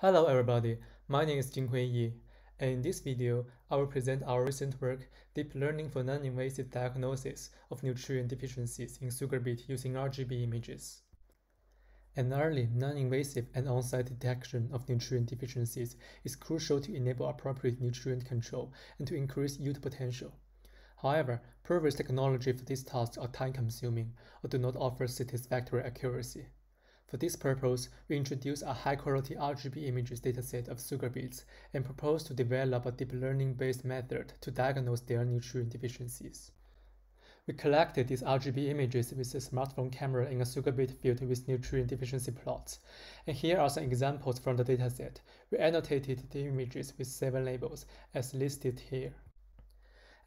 Hello everybody, my name is Jinghui Yi, and in this video, I will present our recent work, Deep Learning for Non-Invasive Diagnosis of Nutrient Deficiencies in sugar beet using RGB images. An early, non-invasive and on-site detection of nutrient deficiencies is crucial to enable appropriate nutrient control and to increase yield potential. However, previous technology for this task are time-consuming or do not offer satisfactory accuracy. For this purpose, we introduce a high-quality RGB images dataset of sugar beets and propose to develop a deep learning-based method to diagnose their nutrient deficiencies. We collected these RGB images with a smartphone camera in a sugar beet field with nutrient deficiency plots. And here are some examples from the dataset. We annotated the images with seven labels, as listed here.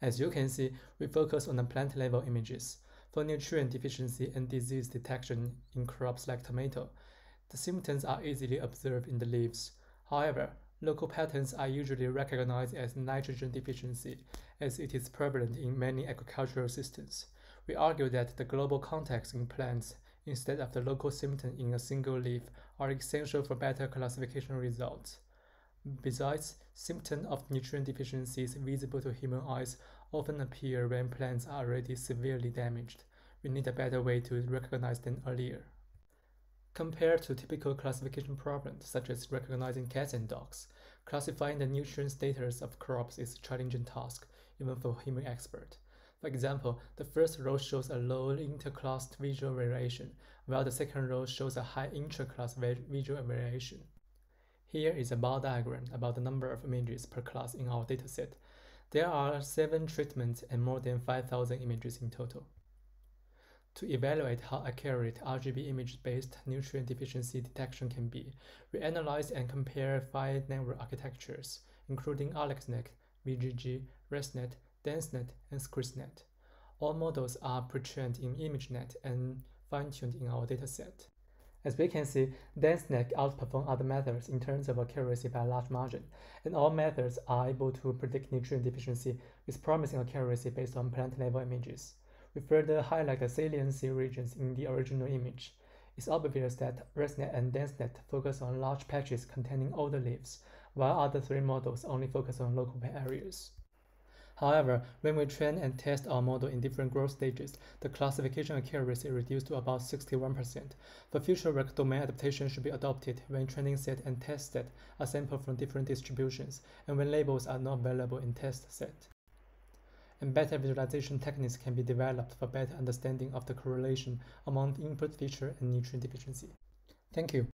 As you can see, we focus on the plant level images. For nutrient deficiency and disease detection in crops like tomato, the symptoms are easily observed in the leaves. However, local patterns are usually recognized as nitrogen deficiency, as it is prevalent in many agricultural systems. We argue that the global context in plants, instead of the local symptom in a single leaf, are essential for better classification results. Besides, symptoms of nutrient deficiencies visible to human eyes often appear when plants are already severely damaged. We need a better way to recognize them earlier. Compared to typical classification problems such as recognizing cats and dogs, classifying the nutrient status of crops is a challenging task, even for human expert. For example, the first row shows a low interclass visual variation, while the second row shows a high intraclass visual variation. Here is a bar diagram about the number of images per class in our dataset. There are 7 treatments and more than 5,000 images in total. To evaluate how accurate RGB image-based nutrient deficiency detection can be, we analyzed and compared five network architectures, including AlexNet, VGG, ResNet, DenseNet, and SqueezeNet. All models are pre-trained in ImageNet and fine-tuned in our dataset. As we can see, DenseNet outperform other methods in terms of accuracy by a large margin, and all methods are able to predict nutrient deficiency with promising accuracy based on plant-level images. We further highlight the saliency regions in the original image. It's obvious that ResNet and DenseNet focus on large patches containing older leaves, while other three models only focus on local areas. However, when we train and test our model in different growth stages, the classification accuracy is reduced to about 61%. For future work, domain adaptation should be adopted when training set and test set are sampled from different distributions, and when labels are not available in test set. And better visualization techniques can be developed for better understanding of the correlation among input feature and nutrient deficiency. Thank you.